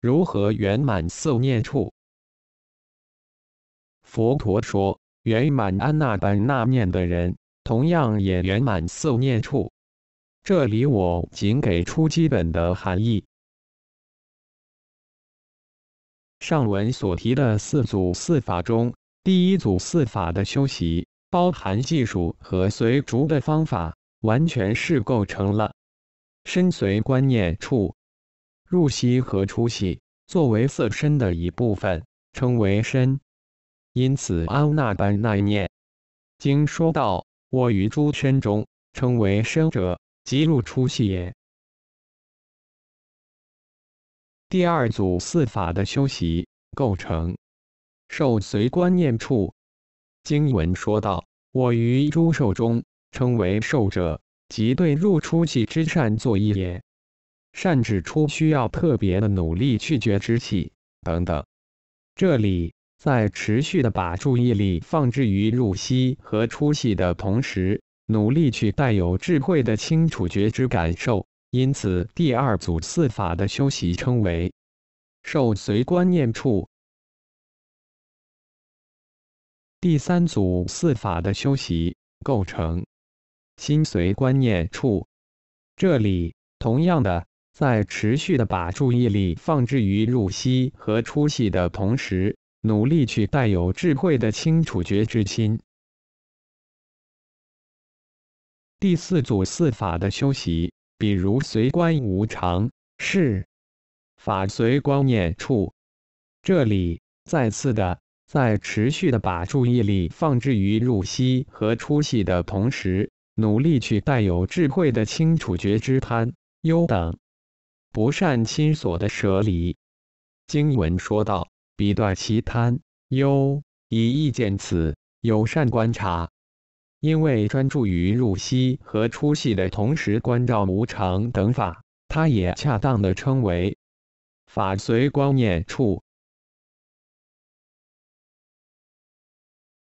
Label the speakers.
Speaker 1: 如何圆满四念处？佛陀说，圆满安那般那念的人，同样也圆满四念处。这里我仅给出基本的含义。上文所提的四组四法中，第一组四法的修习，包含技术和随逐的方法，完全是构成了身随观念处。入息和出息作为色身的一部分，称为身。因此，安那般那念经说道：“我于诸身中称为身者，即入出息也。”第二组四法的修习构成受随观念处，经文说道：“我于诸受中称为受者，即对入出息之善作意也。”善指出需要特别的努力去觉之气等等。这里在持续的把注意力放置于入息和出息的同时，努力去带有智慧的清楚觉知感受。因此，第二组四法的修习称为受随观念处。第三组四法的修习构成心随观念处。这里同样的。在持续的把注意力放置于入息和出息的同时，努力去带有智慧的清楚觉知心。第四组四法的修习，比如随观无常是法随观念处，这里再次的在持续的把注意力放置于入息和出息的同时，努力去带有智慧的清楚觉知贪忧等。不善亲所的舍离，经文说道：“彼断其贪忧，以意见此，有善观察。因为专注于入息和出息的同时，关照无常等法，它也恰当的称为法随观念处。